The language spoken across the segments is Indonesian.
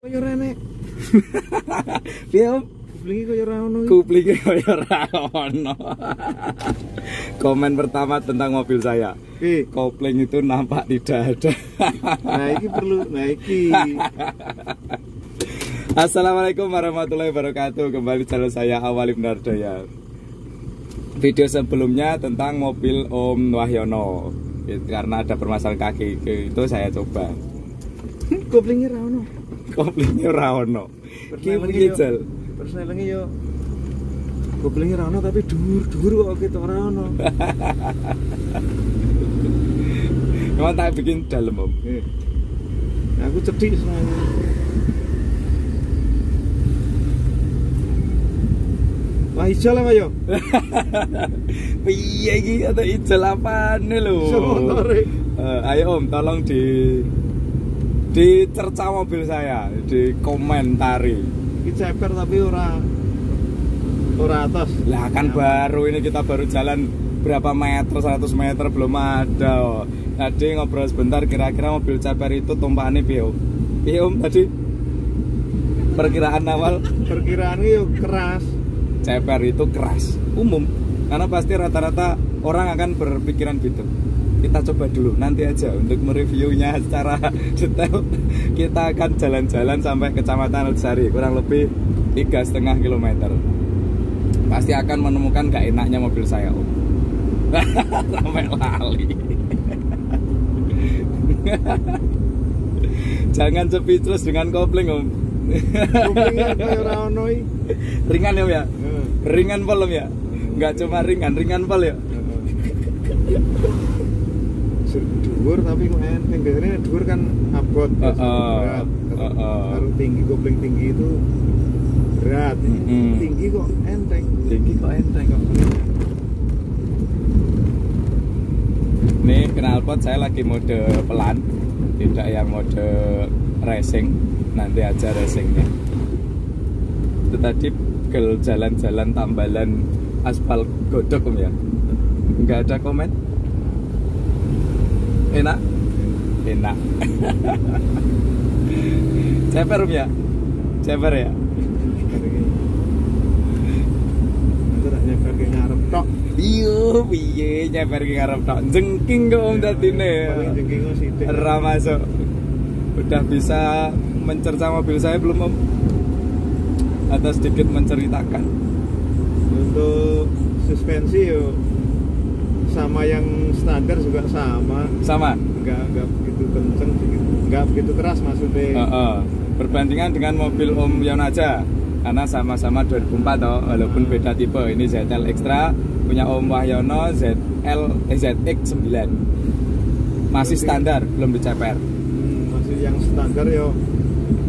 Kaya rene. Piye Om? Kuplinge kaya ora ono. iki. Kuplinge kaya ora ono. Komen pertama tentang mobil saya. Oke. Kopling itu nampak tidak ada. Nah, iki perlu. Nah, iki. Assalamualaikum warahmatullahi wabarakatuh. Kembali channel saya Awali Nardaya. Video sebelumnya tentang mobil Om Wahyono. Karena ada permasalahan kaki itu saya coba. Kuplinge ora Koplingnya ora ono. Ki piye Jal? Persnelenge yo Kuplinge ora ono tapi dhuwur-dhuwur kok kita ora ono. Emang tak bikin dalam Om. Nah, aku cedhik semuanya. Wah, hijau lah, Pak, yo. Piye iki atau ijel apane lho? Eh, ayo Om, tolong di dicerca mobil saya, di komentari. Iki ceper tapi ora ora atas. Lah kan baru ini kita baru jalan berapa meter, 100 meter belum ada. Oh. Tadi ngobrol sebentar kira-kira mobil ceper itu tumpahannya? Piye Om tadi? Perkiraan awal Perkiraannya yo keras. ceper itu keras umum karena pasti rata-rata orang akan berpikiran gitu kita coba dulu nanti aja untuk mereviewnya secara detail. Kita akan jalan-jalan sampai kecamatan Sari kurang lebih tiga setengah kilometer. Pasti akan menemukan gak enaknya mobil saya om. Sampai lali. Jangan speechless dengan kopling om. Iki. ringan ya om ya? Heeh. ringan pol om ya? Nggak cuma ringan ringan pol ya dhuwur tapi kok enteng biasanya dhuwur kan abot Heeh. berat. Kalau- Heeh. kalau tinggi kopling tinggi itu berat Mm-mm. tinggi kok enteng tinggi kok enteng kok ini knalpot saya lagi mode pelan tidak yang mode racing nanti aja racingnya itu tadi gel jalan-jalan tambalan aspal godok om ya nggak ada komen enak enak ceper ya ceper ya nyebar ke ngarep tok Iya, piye nyebar ki ngarep tok. Jengking kok om dadine. paling jengking kok sithik Ra masuk. Udah bisa mencerca mobil saya belum om? Atau sedikit menceritakan? untuk suspensi yo sama yang standar juga sama Sama. nggak nggak begitu kenceng nggak begitu keras maksudnya Heeh. Perbandingan dengan mobil Om Yon aja karena sama-sama 2004 toh, walaupun beda tipe. Ini ZL Extra punya Om Wahyono ZL eh, ZX 9. Masih standar, belum diceper. Hmm, masih yang standar yo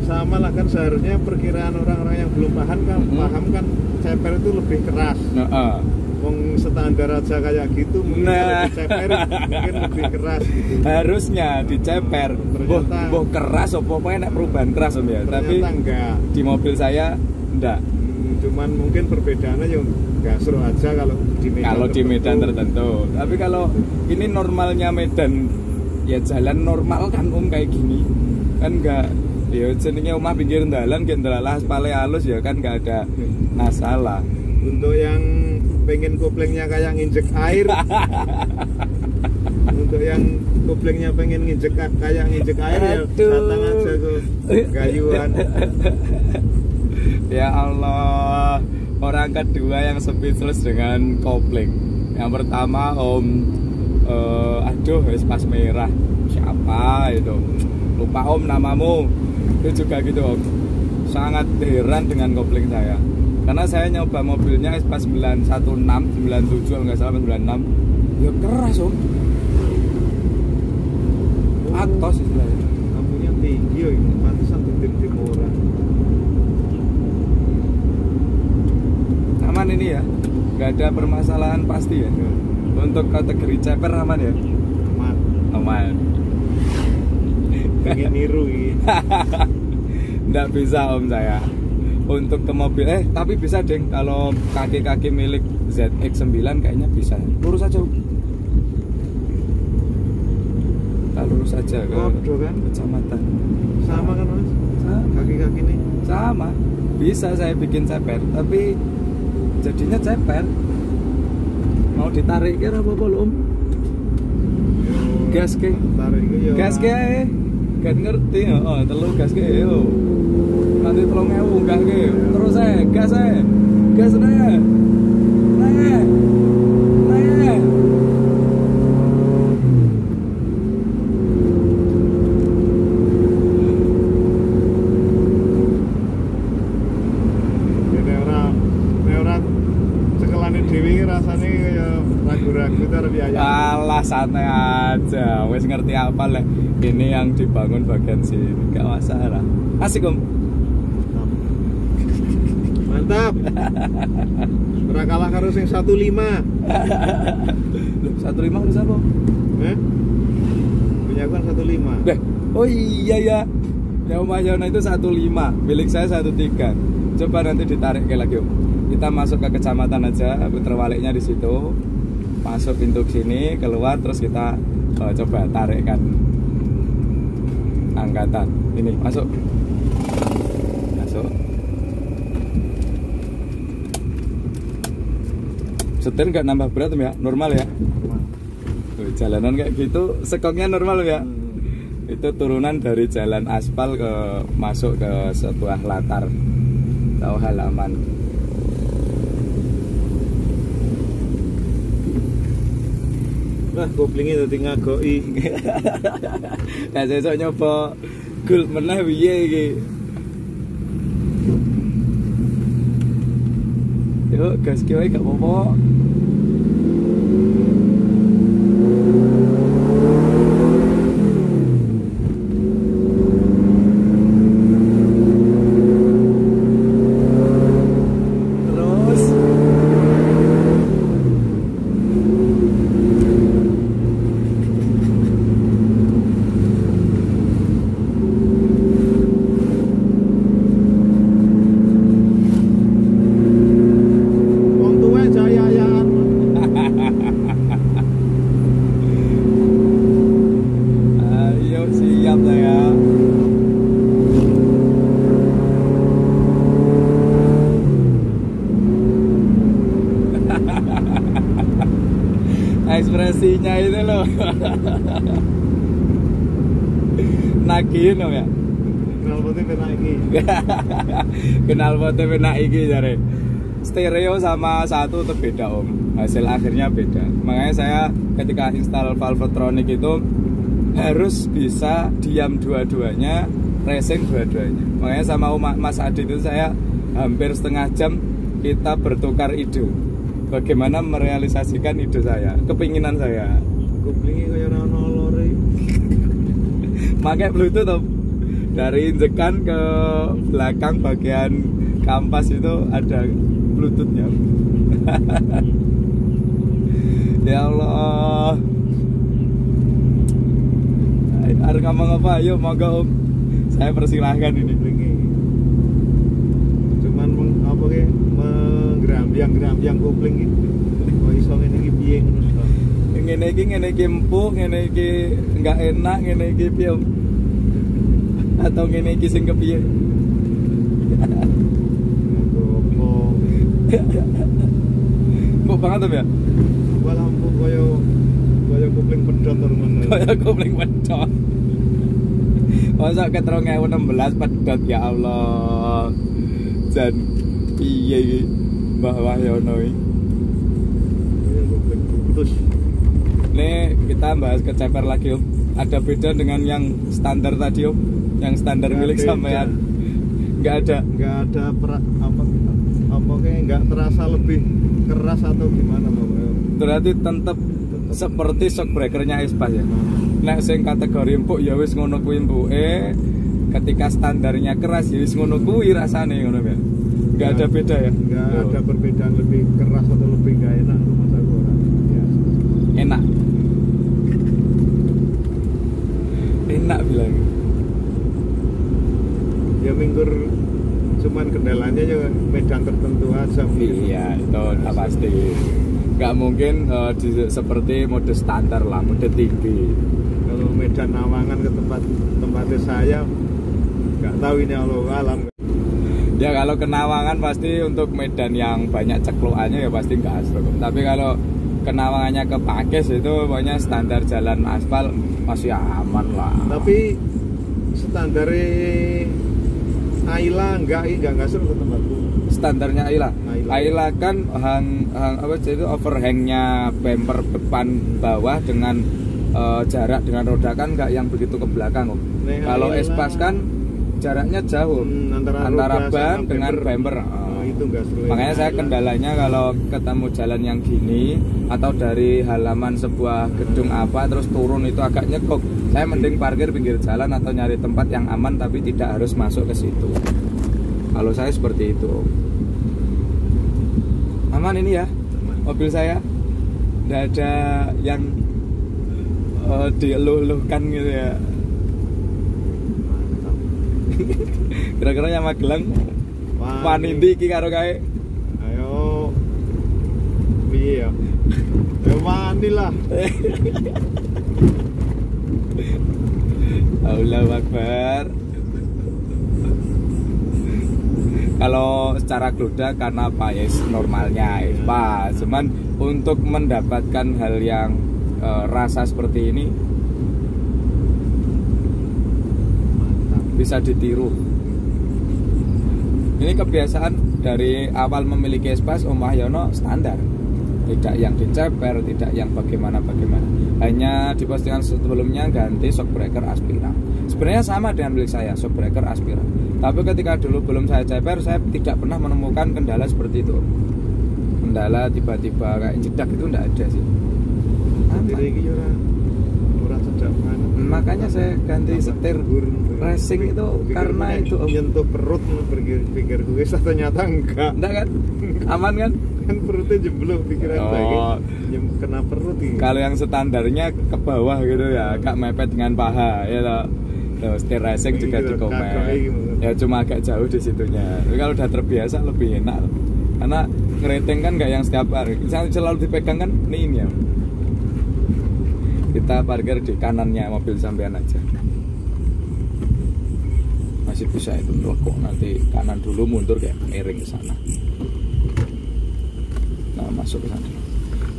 sama lah kan seharusnya perkiraan orang-orang yang belum paham kan Mhm. paham kan ceper itu lebih keras Heeh. Wong standar aja kayak gitu mungkin Nah. diceper mungkin lebih keras gitu. Harusnya diceper. Boh, boh keras apa? Apa enak perubahan keras om ya. tapi enggak. di mobil saya enggak. Hmm, cuman mungkin perbedaannya yo gasro aja kalau di medan kalau di medan tertentu. Tapi kalau ini normalnya medan ya jalan normal kan om kayak gini. Kan enggak. Ya jenenge omah pinggir dalan gen dalalah aspale halus ya kan enggak ada masalah untuk yang pengen koplengnya kayak nginjek air. Untuk yang koplengnya pengen nginjek kayak nginjek air ya Aduh. datang aja ke gayuan. Ya Allah orang kedua yang speechless dengan kopling. Yang pertama om eh, aduh wis pas merah. Siapa itu? Lupa om namamu. Itu juga gitu om. Sangat heran dengan kopling saya karena saya nyoba mobilnya pas 916 97 kalau nggak salah 96 ya keras om. Atos istilahnya lampunya tinggi yo ini pantesan tim orang. Aman ini ya? Nggak ada permasalahan pasti ya? Untuk kategori ceper aman ya? Aman. Aman. Pengen niru ini. Nggak bisa om saya untuk ke mobil eh tapi bisa deng kalau kaki-kaki milik ZX9 kayaknya bisa lurus aja tak lurus aja ke Kodo kan? kecamatan Sama kan mas? Kaki-kaki nih. sama. bisa saya bikin ceper tapi jadinya ceper mau ditarik kira apa belum Gas ke? Tarik ke gas ke gak ngerti oh telu gas ke yo nanti tolong ewu enggak ke terus saya gas saya gas nih nih nih. Alah santai aja, wes ngerti apa. Ini yang dibangun bagian sini, gak masalah. Asik om. Mantap. Ora kalah karo sing 15. Loh, satu lima udah siapa? Eh? Punya aku kan 15. Deh, oh iya ya. Yang Om Ayona itu satu lima, milik saya satu tiga. Coba nanti ditarik kayak lagi om. Kita masuk ke kecamatan aja, puter baliknya di situ. Masuk pintu sini, keluar terus kita eh, coba tarikkan angkatan. Ini. Masuk. Setir nggak nambah berat ya, normal ya. Tuh, jalanan kayak gitu, sekoknya normal ya. Itu turunan dari jalan aspal ke masuk ke sebuah latar atau halaman. Wah, koplingnya dadi ngagoki. Nah, sesuk nyoba gul meneh piye iki? Yuk, gas wae gak apa-apa. Terus Wong tuwa jaya-jayaan. Ayo siap saya. Ekspresinya itu loh. Nagihin loh ya. Kenal putih penak iki. Kenal foto penak iki jare. Stereo sama satu itu beda om. Hasil akhirnya beda. Makanya saya ketika install Valvetronic itu harus bisa diam dua-duanya, racing dua-duanya. Makanya sama Mas Adi itu saya hampir setengah jam kita bertukar ide. Bagaimana merealisasikan ide saya, kepinginan saya. Koplingnya kaya ono lore. Pakai Bluetooth. Dari injekan ke belakang bagian kampas itu ada Bluetoothnya. ya Allah. Harus ngomong apa? Ayo monggo om. Saya persilahkan ini. Koplinge. Cuman meng, apa ke menggerambiang-gerambiang kopling iki. Kok iso ngene iki piye ngono. Ngene iki ngene iki empuk, ngene iki enggak enak, ngene iki piye? Atau ngene iki sing kepiye? Empuk banget ya? Gua lampu kaya kaya kopling pedot to rumane. Kayak kopling pedot. Masa ke 2016 pedot ya Allah. Dan piye iki Mbah Wahyono putus. Nih kita bahas ke ceper lagi om. Ada beda dengan yang standar tadi om, yang standar Nggak milik sampean. Nggak ada. Enggak ada pra- apa apa kayak enggak terasa lebih keras atau gimana Bapak? Berarti tetap seperti shock breakernya Espas ya. Nek sing kategori empuk ya wis ngono kuwi empuke. Ketika standarnya keras ya wis ngono kuwi rasane ngono ya. Nggak ada beda ya. Enggak Tuh. ada perbedaan lebih keras atau lebih enggak enak rumah saya orang. Biasa. enak enak bilang Ya minggur cuman kendalanya ya medan tertentu aja. iya itu udah pasti nggak mungkin eh, di- seperti mode standar lah mode tinggi Kalau medan Nawangan ke tempat tempatnya saya nggak tahu ini Allah alam ya kalau kenawangan pasti untuk medan yang banyak cekluannya ya pasti gas tapi kalau kenawangannya ke Pakis itu pokoknya standar jalan aspal masih aman lah. Tapi standar Aila enggak enggak nggak seru ke tempatku. Standarnya Aila Ayla. Aila kan hang, hang apa sih itu overhangnya bumper depan bawah dengan eh, jarak dengan roda kan nggak yang begitu ke belakang om kalau espas kan jaraknya jauh Hmm, antara antara ban dengan bumper. Oh, itu nggak seru ya. makanya saya kendalanya kalau ketemu jalan yang gini atau dari halaman sebuah gedung apa terus turun itu agak nyekok saya mending parkir pinggir jalan atau nyari tempat yang aman tapi tidak harus masuk ke situ. Kalau saya seperti itu. Aman ini ya? Mobil saya? Tidak ada yang eh, dieluh-eluhkan gitu ya. kira-kira yang Magelang Wah, wani ndi iki karo kae. Ayo. Piye ya? Ya wani lah. Allahu Akbar. Kalau secara gloda karena apa ya normalnya ya pas cuman untuk mendapatkan hal yang eh, rasa seperti ini bisa ditiru. Ini kebiasaan dari awal memiliki espas Om Wahyono standar. Tidak yang diceper tidak yang bagaimana-bagaimana. Hanya di postingan sebelumnya ganti shock breaker aspira sebenarnya sama dengan milik saya shock breaker aspira tapi ketika dulu belum saya ceper saya tidak pernah menemukan kendala seperti itu. Kendala tiba-tiba kayak jedak itu tidak ada sih. Jadi iki ora ora cedak banget. Makanya saya ganti setir racing itu karena itu Om. nyentuh perut pikir gue ternyata enggak. Enggak kan? Aman kan? Kan perutnya jeblok pikiran Oh. lagi Nyem, kena perut ini. Kalau yang standarnya ke bawah gitu ya agak mepet dengan paha ya loh Tuh, setir racing juga di komen kakak gitu. ya cuma agak jauh di situnya. Tapi kalau udah terbiasa lebih enak. Karena ngerating kan nggak yang setiap hari. Selalu dipegang kan ini ini ya kita parkir di kanannya mobil sampean aja. Masih bisa itu kok nanti kanan dulu mundur kayak miring ke sana. Nah masuk ke sana.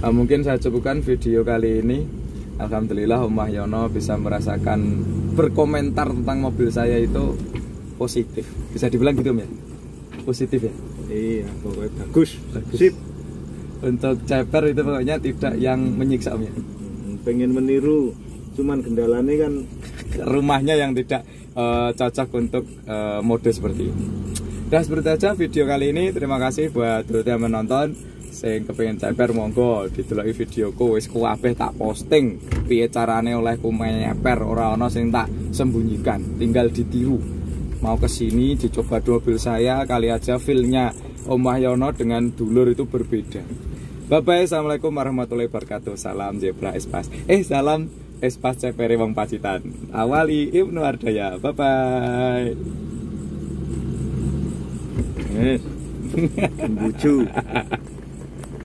Nah, mungkin saya cukupkan video kali ini. Alhamdulillah Om Wahyono bisa merasakan berkomentar tentang mobil saya itu positif. Bisa dibilang gitu Om ya? Positif ya? Iya pokoknya bagus. Bagus. sip. Untuk ceper itu pokoknya tidak yang menyiksa Om ya pengen meniru. Cuman kendalanya kan rumahnya yang tidak eh, cocok untuk eh, mode seperti ini. Dan seperti aja video kali ini. Terima kasih buat yang menonton. Sing kepengen ceper monggo dideloki videoku. Wis kuwabeh tak posting. Piye carane oleh kumenyeper ora ana sing tak sembunyikan. Tinggal ditiru. Mau ke sini dicoba mobil saya kali aja feelnya Om Wahyono dengan dulur itu berbeda bye bye assalamualaikum warahmatullahi wabarakatuh. Salam zebra espas. Eh salam espas cepere wong pacitan. Awali Ibnu Ardaya. Bye bye eh bucu